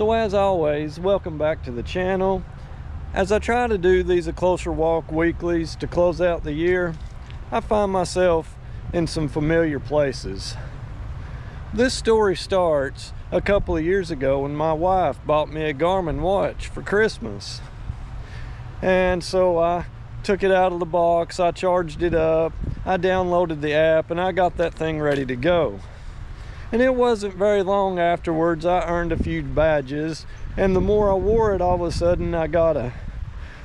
So as always, welcome back to the channel. As I try to do these A Closer Walk weeklies to close out the year, I find myself in some familiar places. This story starts a couple of years ago when my wife bought me a Garmin watch for Christmas. And so I took it out of the box, I charged it up, I downloaded the app, and I got that thing ready to go. And it wasn't very long afterwards, I earned a few badges. And the more I wore it, all of a sudden I got a,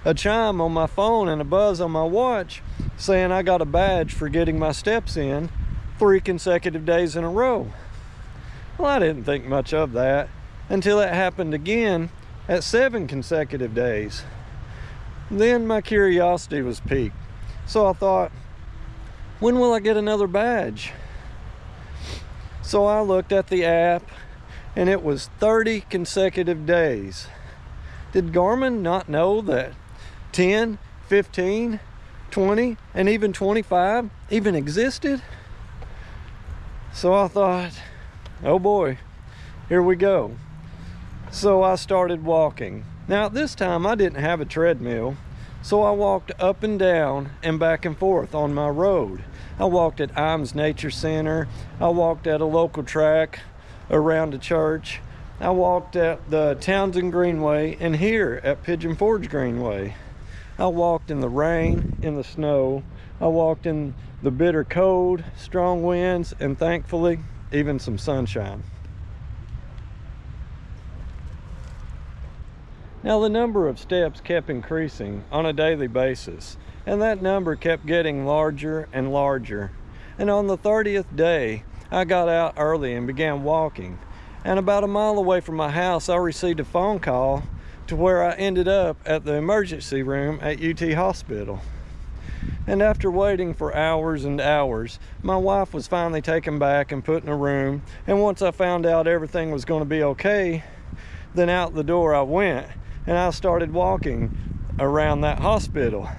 a chime on my phone and a buzz on my watch saying I got a badge for getting my steps in three consecutive days in a row. Well, I didn't think much of that until it happened again at seven consecutive days. Then my curiosity was piqued. So I thought, when will I get another badge? So I looked at the app and it was 30 consecutive days. Did Garmin not know that 10, 15, 20, and even 25 even existed? So I thought, oh boy, here we go. So I started walking. Now this time I didn't have a treadmill, so I walked up and down and back and forth on my road. I walked at Ijams Nature Center. I walked at a local track around the church. I walked at the Townsend Greenway and here at Pigeon Forge Greenway. I walked in the rain, in the snow. I walked in the bitter cold, strong winds, and thankfully, even some sunshine. Now the number of steps kept increasing on a daily basis and that number kept getting larger and larger. And on the 30th day, I got out early and began walking. And about a mile away from my house, I received a phone call to where I ended up at the emergency room at UT Hospital. And after waiting for hours and hours, my wife was finally taken back and put in a room. And once I found out everything was going to be okay, then out the door I went and I started walking around that hospital.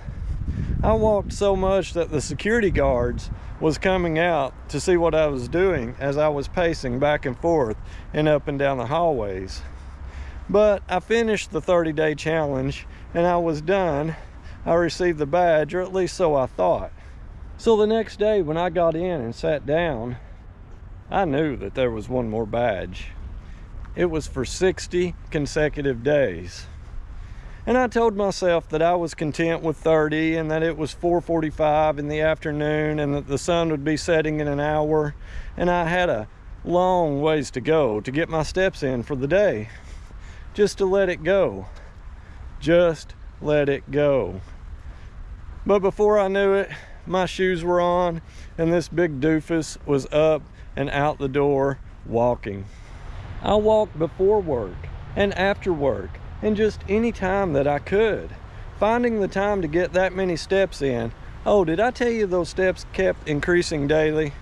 I walked so much that the security guards was coming out to see what I was doing as I was pacing back and forth and up and down the hallways. But I finished the 30 day challenge and I was done. I received the badge, or at least so I thought. So the next day when I got in and sat down, I knew that there was one more badge. It was for 60 consecutive days. And I told myself that I was content with 30 and that it was 4:45 in the afternoon and that the sun would be setting in an hour and I had a long ways to go to get my steps in for the day. Just to let it go. Just let it go. But before I knew it, my shoes were on and this big doofus was up and out the door walking. I walked before work and after work and just any time that I could. Finding the time to get that many steps in. Oh, did I tell you those steps kept increasing daily?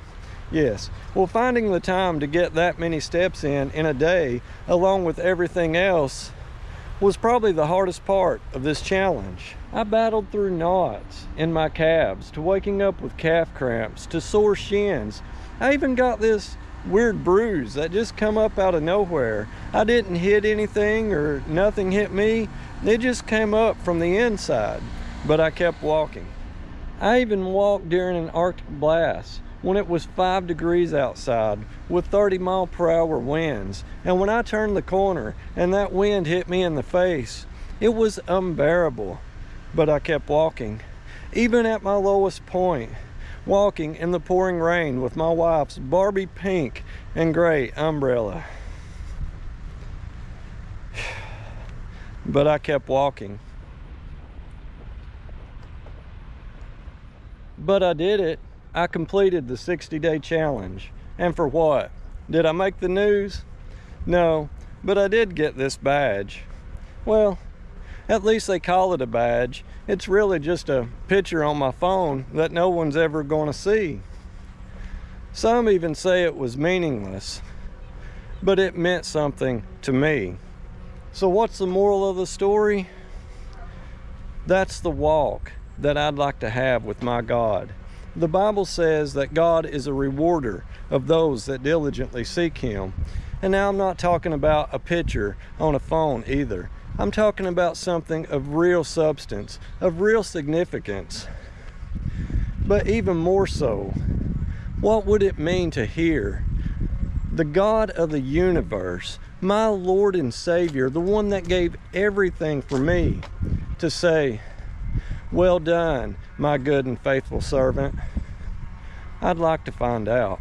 Yes. Well, finding the time to get that many steps in in a day, along with everything else, was probably the hardest part of this challenge. I battled through knots in my calves, to waking up with calf cramps, to sore shins. I even got this weird bruise that just come up out of nowhere. I didn't hit anything or nothing hit me. It just came up from the inside, but I kept walking. I even walked during an Arctic blast when it was five degrees outside with 30 mile per hour winds. And when I turned the corner and that wind hit me in the face, it was unbearable, but I kept walking. Even at my lowest point, walking in the pouring rain with my wife's Barbie pink and gray umbrella. But I kept walking. But I did it. I completed the 60 day challenge. And for what? Did I make the news? No, but I did get this badge. Well, at least they call it a badge. It's really just a picture on my phone that no one's ever going to see. Some even say it was meaningless, but it meant something to me. So, what's the moral of the story? That's the walk that I'd like to have with my God. The Bible says that God is a rewarder of those that diligently seek Him. And now I'm not talking about a picture on a phone either. I'm talking about something of real substance, of real significance. But even more so, what would it mean to hear the God of the universe, my Lord and Savior, the one that gave everything for me, to say, Well done, my good and faithful servant? I'd like to find out.